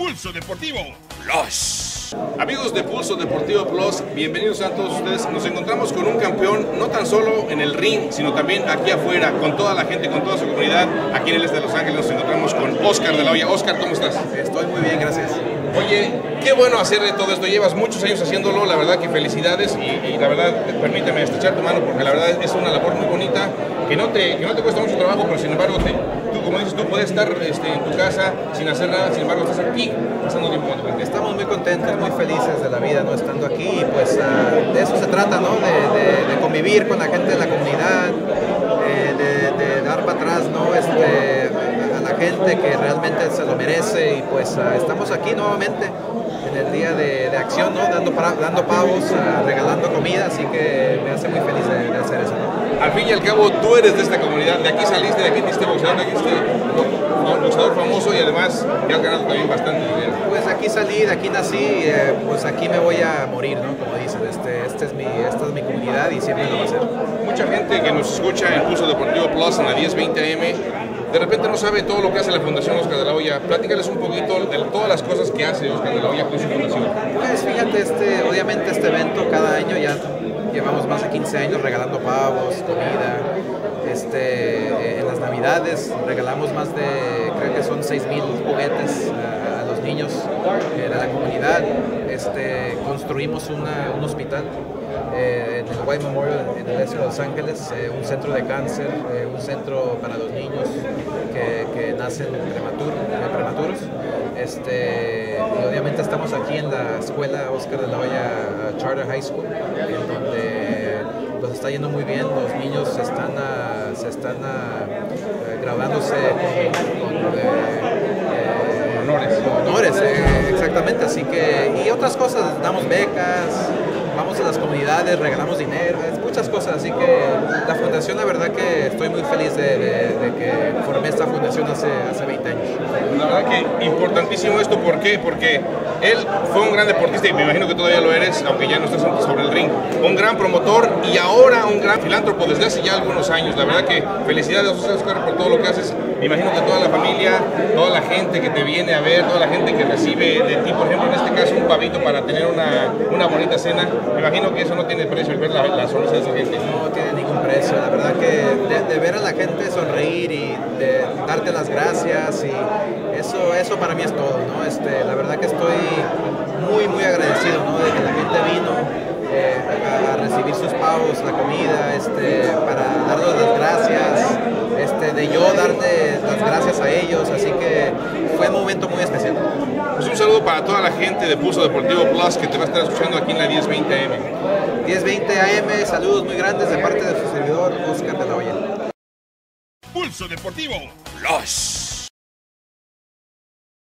Pulso Deportivo Plus. Amigos de Pulso Deportivo Plus, bienvenidos a todos ustedes. Nos encontramos con un campeón, no tan solo en el ring, sino también aquí afuera, con toda la gente, con toda su comunidad. Aquí en el este de Los Ángeles nos encontramos con Oscar de la Hoya. Oscar, ¿cómo estás? Estoy muy bien, gracias. Oye, qué bueno hacer de todo esto. Llevas muchos años haciéndolo, la verdad que felicidades y, la verdad, permíteme estrechar tu mano porque la verdad es una labor muy bonita que no te, que no te cuesta mucho trabajo, pero sin embargo te, como dices, tú puedes estar este, en tu casa sin hacer nada, sin embargo estás aquí pasando tiempo con. Estamos muy contentos, muy felices de la vida, ¿no? Estando aquí y pues uh, de eso se trata, ¿no? De, de, convivir con la gente de la comunidad, gente que realmente se lo merece y pues uh, estamos aquí nuevamente en el día de, acción, ¿no? Dando, para, dando pavos, uh, regalando comida, así que me hace muy feliz de, hacer eso, ¿no? Al fin y al cabo, tú eres de esta comunidad, de aquí saliste, de aquí diste boxeador, de aquí diste boxeador famoso y además ya has ganado también bastante dinero. Pues aquí salí, de aquí nací, eh, pues aquí me voy a morir, ¿no? Como dicen, este, este es mi, esta es mi comunidad y siempre lo va a ser. Mucha gente que nos escucha en Pulso Deportivo Plus en la 1020 AM de repente no sabe todo lo que hace la Fundación Oscar de la Hoya. Platícales un poquito de todas las cosas que hace Oscar de la Hoya con su fundación. Pues fíjate, este, obviamente este evento cada año ya llevamos más de 15 años regalando pavos, comida. Este, en las navidades regalamos más de, creo que son 6 mil juguetes a, a, los niños eh, de la comunidad. Este, construimos una, un hospital eh, en el White Memorial en el este de Los Ángeles, eh, un centro de cáncer, eh, un centro para los niños que, que nacen prematur, prematuros. Este, y obviamente estamos aquí en la escuela Oscar de la Hoya Charter High School, en donde pues está yendo muy bien, los niños se están, a, se están a, graduándose con, con honores. honores exactamente, así que, y otras cosas, damos becas, vamos a las comunidades, regalamos dinero, muchas cosas, así que la fundación la verdad que estoy muy feliz de, de, de que formé esta fundación hace, hace 20 años. La verdad que importantísimo esto, ¿por qué? Porque él fue un gran deportista y me imagino que todavía lo eres, aunque ya no estás sobre el ring, un gran promotor y ahora un gran filántropo desde hace ya algunos años. La verdad que felicidades Oscar por todo lo que haces. Me imagino que toda la familia, toda la gente que te viene a ver, toda la gente que recibe de ti, por ejemplo, en este caso un pavito para tener una, una bonita cena, me imagino que eso no tiene precio, el ver la, la sonrisa de esa gente. No tiene ningún precio, la verdad que de, ver a la gente sonreír y de darte las gracias y eso, eso para mí es todo, ¿no? Este, la verdad que estoy muy, muy agradecido, ¿no? De que la gente vino eh, sus pavos, la comida, este, para darles las gracias, este, de yo darle las gracias a ellos, así que fue un momento muy especial. Pues un saludo para toda la gente de Pulso Deportivo Plus que te va a estar escuchando aquí en la 1020 AM. 1020 AM, saludos muy grandes de parte de su servidor Oscar de la Hoya. Pulso Deportivo Plus.